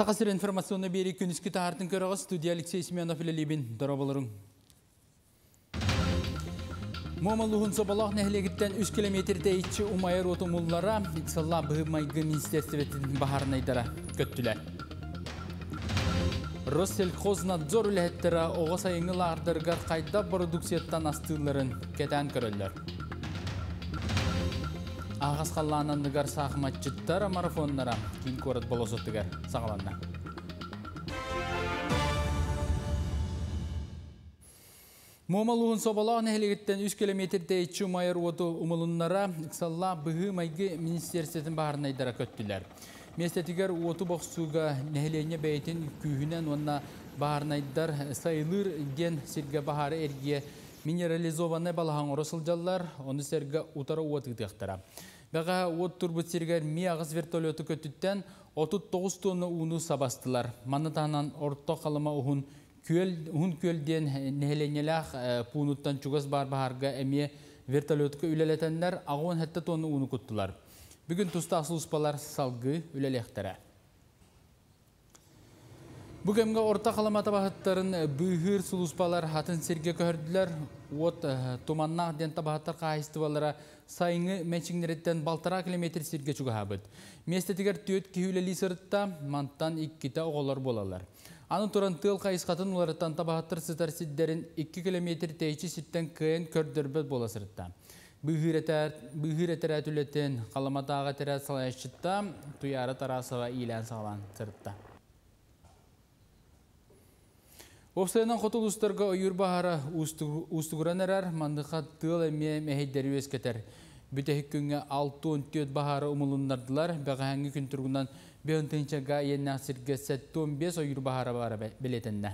Сақасыр информационны бері күніскі тағартын көріға студия Алексей Семенов үлелебін дұрабылырың. Момалуғын собалақ нәхілегіттен 3 километрде итчі умайыр отымуллара Иксалла бұғымайғы министерстветінің бағарынайдара көттілер. Россельхознадзор үләттері оға сайыңыл ардырғар қайда продукцияттан астыларын кәтән көрілер. Ағас қалланандығар сақыматчыттар марафоннара кейін көріт болосыттығар сағаланна. Момалуын собалағын әлігіттен 3 километрде етші майыр оты умылыннара Иксалла бұғы майғы министерсетін бағарынайдара көттілер. Местетігер оты боқсуға нәхілене бәйтін күйінен онна бағарынайдар сайылыр ген сирге бағары әрге минерализованный балахан оросылжалар, оны серге утара уатыдықтара. Бәға от турбут сиргер ми ағыз вертолеты көттіттен 39 тонны уну сабастылар. Манытанан орто қалыма ұхын Hun көлден нәһеленеләх пунуттан чугас бар баһарга әме вертолетка үлелетеннәр агон хәтта тоны уны куттылар. Бүген туста асылыспалар салгы үлелехтерә. Бүгенге орта қаламата бағыттарын бүйір сұлыспалар хатын серге көрділер. От туманнақ ден табағыттар қағыстывалара сайыңы мәчіңнереттен балтара километр серге чуға хабыд. Местетігер түйет кейілі сырытта манттан иккіта оғылар болалар. Аны туран тыл қайысқатын оларыттан табағыттар сытар сиддерін 2 километр тейчі ситтен күйен көрдірбет бола сырытта. Бұғыр әтір әтілеттен қаламатаға тәрәт салайшытта тұяры тарасыға илән сағалан сырытта. Опсайынан қотылыстарға ойыр бағара ұстығыран әрәр, мандыға тыл әме мәхейдері өскетер. Бүтәхік күнге 6-10 бағара ұмылындардылар, бәға әңгі күн тұрғынан бөntенчага енна сирге 7-15 ойыр бағара бара білетінді.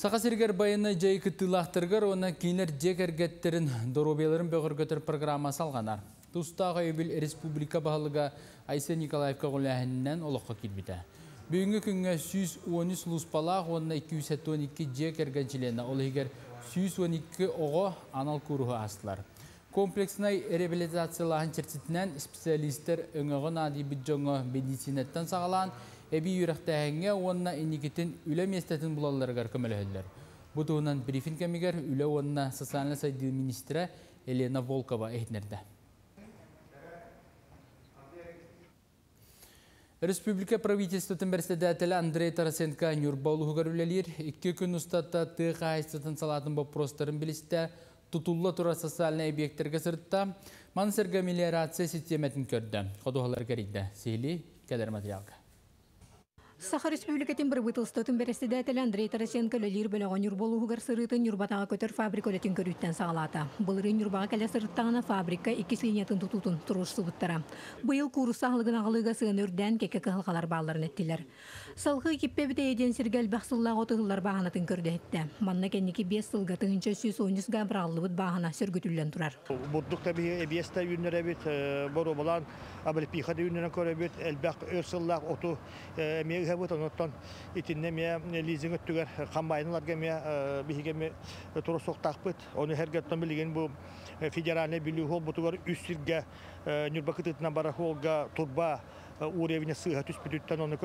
Сақа сиргер байыны жай күттілақтырғыр, оны кейінер жек әргеттерін доробелерін бөғіргөтір программа салғанар. Тустағы өбіл республика бағылыға Айсе Николаевка ғоләхіннен олыққа келбіті. Бүгінгі күнге 113 лұспалақ, онына 212 жек әргенчілені, ол егер 112 оғы анал күрігі астылар. Комплексный реабилитациялағын чертетінен специалистер өңіғын ады бүджоңы медицинеттен сағалан, әбі үйрақтағыңа онына инекетін үлі местетін бұлаларығар көмілігілер. Бұтуынан брифинг кәмігер үлі онына социальный сайды министрі Елена Волкова әйтінерді. Республика правительствотын председателі Андрей Тарасенко Нюрбаулуғығар үлелер, екі күн ұстатта тұға айстатын салатын бұл простарын білісті, тутулла тура социальный объекттерге сыртта мансырга мелиорация систематын көрді. Қодуғалар кәрейді. Сейли кәдір материалға. Саха Республикатын бір бұтылстатын бәрестедәтелі Андрей Тарасенко лөлер бөліған юрболуғығар сырытын юрбатаға көтір фабрика өлетін көріттен сағалата. Бұлырын юрбаға кәлі фабрика екі синетін тұтутын тұруш сұбыттара. Бұйыл курсы ағылығын ағылыға сығын өрден кеке қығылғалар бағаларын еттілер. Салғы киппе біте еден сіргәл бақсыллағы отығылар бағанатын көрді етті. Манна кәнекі 5 сылға тыңынша 113 габраллы бұд бағана сөргүтілден тұрар. Бұддық табі әбиесті үйінер әбет, бору болан, абыл пихады үйінерін көрәбет, әлбәқ өрсыллақ оту әмегі хэбыт оноттон итинне мия лизинг өттүгер камбайныларга мия биһиге ми турусуктакпыт оны хергеттон билген бу федеральный билүү хол бутугар үссирге нюрбакытытына бара холга турба уровня сыга түспүтүттен оны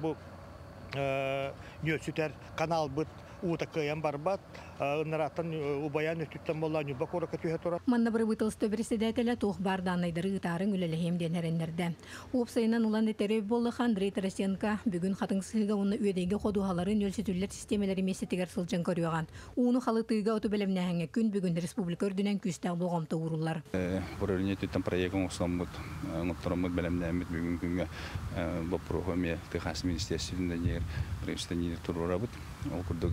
бу нөсүтер канал быт ута кыян барбат ыннараттан убаян өтүттен болла нюба корока түһэ тура Манна бары бытылсты председателя тух бар данайдары ытарын үлелехем денереннерде. Опсайынан улан этере боллы Андрей Тарасенко бүгүн хатын сыга уны үедеге ходухаларын өлсөтүллер системалары месетигер сылжан көрүган. Уну халытыга оту белемнәһәңе күн бүгүн республика өрдүнен күстә болгомта уруллар. Борөлне түттен проектын осламбыт, ңоттормыт белемнәмит бүгүн күнгө бу программе Техас министерствында нер представитель турурабыт. Ол курдук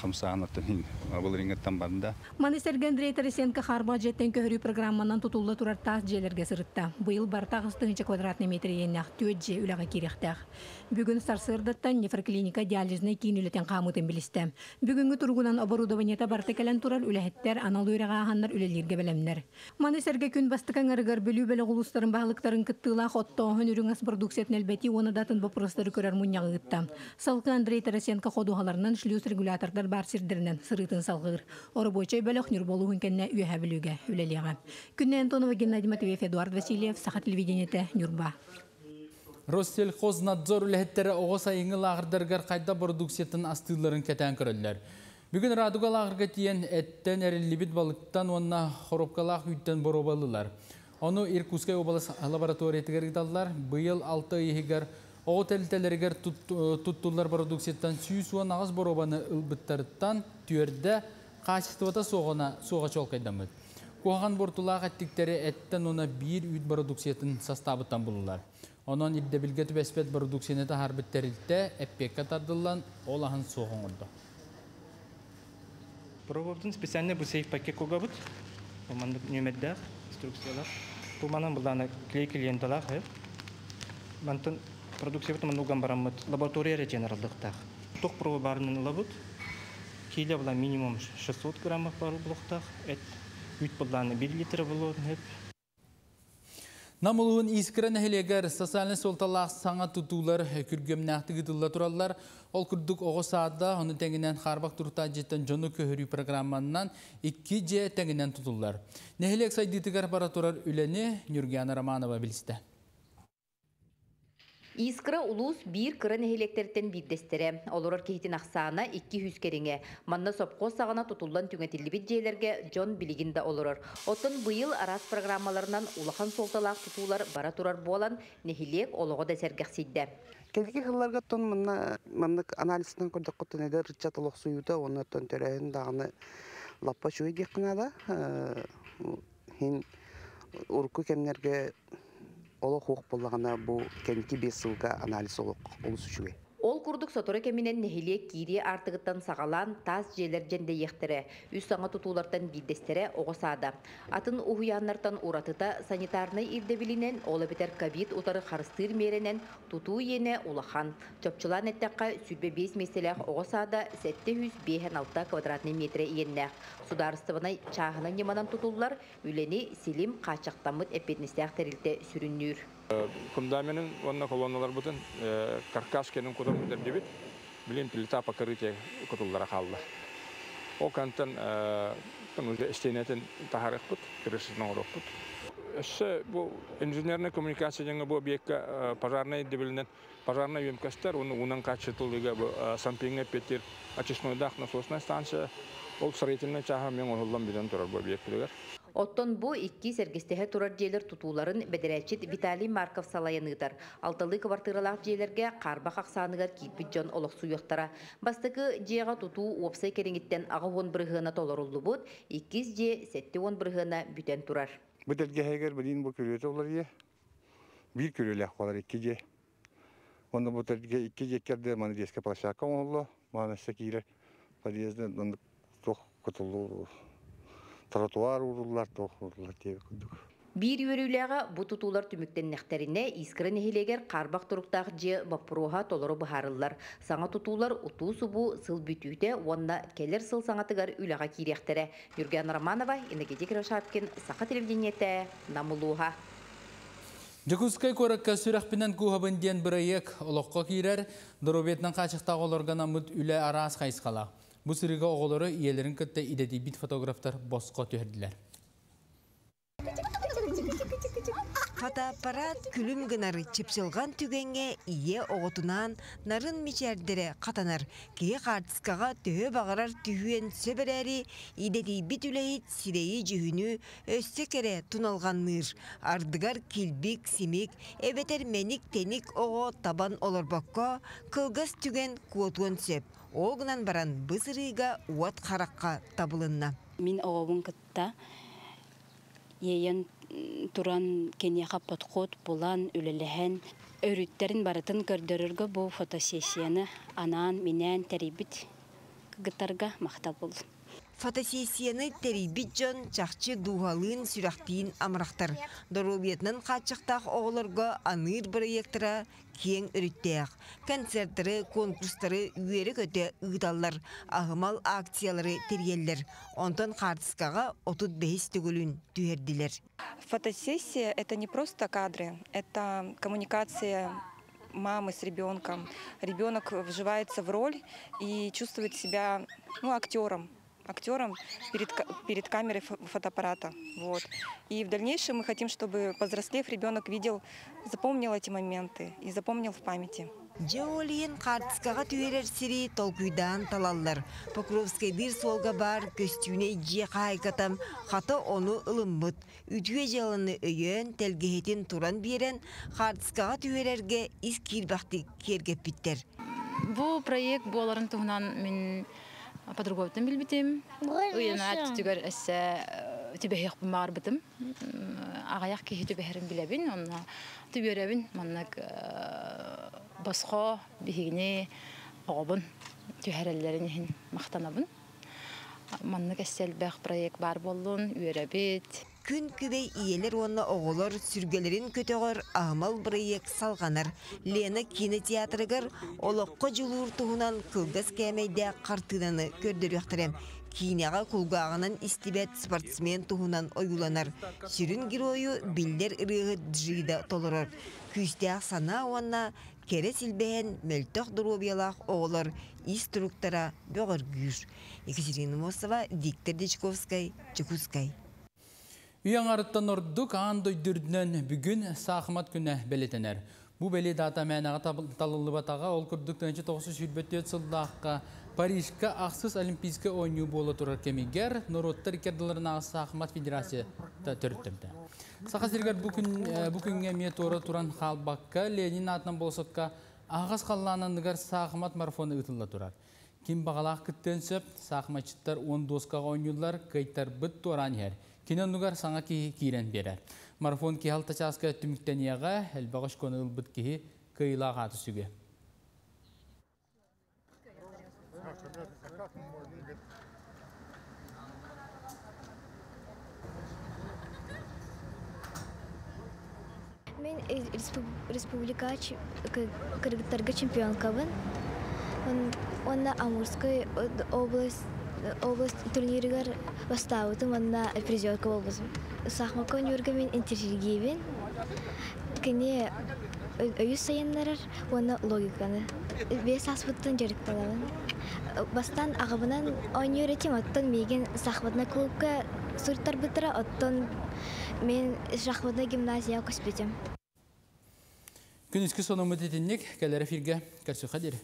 хамсаанаттан хин абылрингаттан банда Манистерге Андрей Тарасенко харба жеттен көрі программанан тутулла турар тас желерге сырытта. Быйыл барта ағыстығынча квадратный метр еннақ төт же үліға керектәқ. Бүгін сарсырдаттан нефроклиника диализіне кейінілетен қамытын білісті. Бүгінгі тургунан оборудованиета барты кәлен турар үләхеттер анал үйраға ағаннар үлелерге білемнер. Манистерге күн бастықан арыгар білу бәлі ғулыстарын бағылықтарын кыттылақ оттоғын үріңас продукциятын әлбәти оны датын бопростары көрер мұняғытта. Салқы Андрей Тарасенко ходуғаларынан шлюз регулятордар бар сирдерінен сырытын салғыр. Оры бойчай бәліқ нүр болуғын кәнне үйәһә білуге үлелеға. Күнне Антонова Геннадий Матвеев, Эдуард Васильев, Саха телевидениеті Нюрба. Россельхознадзор үләһеттері оғыс айыңы лағырдарғар қайда продукциятын астыларын кәтән көрілдер. Бүгін радуга лағырға тиен әттен әрілібіт балықтан онна хоропкалақ үйттен боробалылар. Оны Иркутскай облас лабораториятығар гидаллар бұйыл 6 иығығар оғы тәлітелерігер туттулар продукцияттан сүйісуан ағыз боробаны ылбыттарыттан түйерді қачықтывата соғына соға чолқайдамыд. Коған бортулақ әттіктері әттен оны бір үйт продукциятын составыттан бұлылар. Онон ирдебилге түбәспет продукцияны та харбиттерилте эппекка тардылан олаһын соғын орды. Пробовдун специально бу сейф пакет когабыт. Бу манда нөмердә инструкциялар. Бу манан буланы клейки ленталар хэ. Мантын продукция бит мануган барамыт лаборатория регенералдыкта. Ток проба барынын лабыт. Киле була минимум 600 грамм бар булыктак. Эт үт буланы 1 литр булот хеп. Намылуын искірін әхелегер социален солталақ саңа тұтулар күргемнәқті гыдылла тураллар. Ол күрдік оғы саада, оны тәңінен қарбақ тұрта жеттен жоны көхірі программаннан 2 же тәңінен тұтулар. Нәхелек сайдитігер бара турар үләне Нюргияна Романова білісті. Искра улус бир кырын эхелектерден биддестере. Олорор кейтин ақсаана 200 кереңе. Манна сопко сағана тутуллан түңетилибит жейлерге Джон билигинде олорор. Оттон быйыл арас программаларынан улахан солталақ тутулар бара турар болан нехилек олого да сергексидде. Келги хылларга тон манна маннык анализтен көрдөк коттон эде рычат олох суюта оны тон төрәен дагыны лаппа чуй дикна да хин урку кемнерге олох хук боллагана бу кенки бес сылга анализ олох олус чуй Ол курдук соторы кеминен нехиле кири артыгыттан сағалан тас желер женде ехтере, үс саңа тутулардан биддестере оғысада. Атын ухуяннартан уратыта санитарный ирдебилинен олы бітер ковид утары харыстыр меренен туту ене улахан. Чопчулан әттәққа сүрбе 5 меселек оғысада 705 квадратный метре иеннәк. Сударыстывына чағына неманан тутулар үлени силим қачақтамыт тәрілте сүріннүр. Фундаменtin онна колонналар бутын каркас кенин кутум дебит билин плита покрытие кутуллара қалды. О кантан тымызды истенетін тахарық бұт, кірісінің орық бұт. Өсі бұл инженерный коммуникация жаңа бұл объектка пожарный дебилінен пожарный емкастар, оны унан качетылыға бұл сампинге петтер очистной дақ насосная станция, ол строительный чаға мен олылан биден тұрар бұл объектілер. Оттон бу икки сергестеһе турар жээлер тутууларын бедеречит Виталий Марков салайыныгдар. Алтылы квартиралах жээлерге карба каксааныгар кийиппит жон олох суйоқтара. Бастыкы жега тутуу опсай кереңиттен ага он бырыгына толоруллубут, иккис же сетти он бырыгына бүтен турар. Булар ие. Бир көрөләк калар икки же. Онда маны площадка олло, маны котулу тротуар урулар тох урулар тebe күндүк. Бир өрүләгә бу тутулар түмүктеннәхтәренә искрен хилегер карбак туруктак же бапруха толору бахарыллар. Саңа тутулар уту субу сыл бүтүтә, онда келер сыл саңатыгар үләгә кирәхтәре. Юрген Романова, Энергетик Рашаткин, Саха телевидениете, Намулуха. Жакускай коракка сүрәхпинен кухабын диен бірайек олыққа кирер, дұробетнен қачықта оларгана мұд үлі арас қайсқала. Бұ сырыға оғылары иелерін күтті идеди бит фотографтар босқа түйірділер. Фотоаппарат күлім гынары чепсилған түгенге ие оғытынан нарын мичердері қатанар. Кие қартыскаға түйе бағарар түйуен сөбірәрі идети бит үлейт сирейі жүхіні өсті кере туналғанныр. Ардыгар килбик, симик, эбетер меник теник оғы табан оларбаққа кылгас түген куотуан сөп. Оғынан баран бысырыға уат қараққа табылынна. Мин оғын кытта. Ейен м, туран кенияха подход булан үлелеһен өрүттерин барытын көрдөрөргө бу фотосессияны анаан минен терибит кыгытарга мактал болду Фотосессияны терибит жон чахчы дуғалын сүрақтейін амырақтар. Доробиетнын қатчықтақ оғылырға аныр проекттера кең үріттеяқ. Концерттері, конкурстары үйері көте ұғдалар, ағымал акциялары тергеллер. Онтон қартысқаға 35 түгілін түйерділер. Фотосессия – это не просто кадры, это коммуникация мамы с ребенком. Ребенок вживается в роль и чувствует себя ну, актером актером перед, перед камерой фо- фотоаппарата. Вот. И в дальнейшем мы хотим, чтобы, повзрослев, ребенок видел, запомнил эти моменты и запомнил в памяти. Жеолиен қартысқаға түйерер сири толкуйдан талаллар. Покровскай дыр солға бар көстюне же қайкатам, қаты оны ылымбыт. Үтüе жалыны өйен тәлгехетін туран берен қартысқаға түйерерге ис кирбақты кергеп биттер. Бу проект боларын туһунан мен подруговтан билбитим. Уянат түгөр эссе түбэхек бумар битим. Агаяк ки түбэхерин билебин, онна түбөрөбин маннак басхо бихигини огобун түһәрелләрин хин мактанабын. Маннак эссел бэх проект бар боллун, үеребит. Күн күбей иелер онна оғылар сүргелерін көтеғыр ағмал проект салғанар. Лена кинотеатрыгар олыққы жылуыр туғынан кылгас кәмейде қартынаны көрдіріқтірем. Кинеға кулгағынан истибет спортсмен туғынан ойуланар. Сүрін геройы билдер ырығы джида толырыр. Күстеақ сана онна кере сілбәен мөлтөк дұрубиялақ оғылар инструктора бөғір гүр. Екатерина Мосова, Виктор Дичковскай, Чекускай. Үйен арыттан ордук аан дойдүрдүнөн бүгүн саахмат күнэ белетенер. Бу бели дата мәнага талылыбатага ол күрдүк 1994 сылдааққа Парижка ақсыз олимпийский ойну болы турар кемигер Нороттар керділерін ағысы Ахмат Федерация түрттімді. Сақа сергер бүкінге ме торы туран халбаққа Ленин атынан болсатқа ағас қалланындығар Сахмат марафоны ұтылы турар. Ким бағалақ күттен сөп, сақмачыттар 10 досқаға ойнулар, кайттар бұт туран ер. Кинен нугар саңа ки кирен берер. Марафон ки халта часка түміктен яға, әлбағыш коныл бұт ки кайла ғаты сүге. Мен э, респу- республика чемпионкабын. Он- Онна Амурской од- область область турниригар бастабытым, онна призерка болбузум. Сахмака өнерге мен интерсергейбин. Кене өйүс сайыннарар, онна логиканы. Бес аспыттан жерик балабын. Бастан ағыбынан ойнер етем, оттон меген сахватна клубка суртар бытыра, оттон мен шахватна гимназия көспетем. Күн үскі соны мүдетіннік кәлері фирге кәрсі қадері.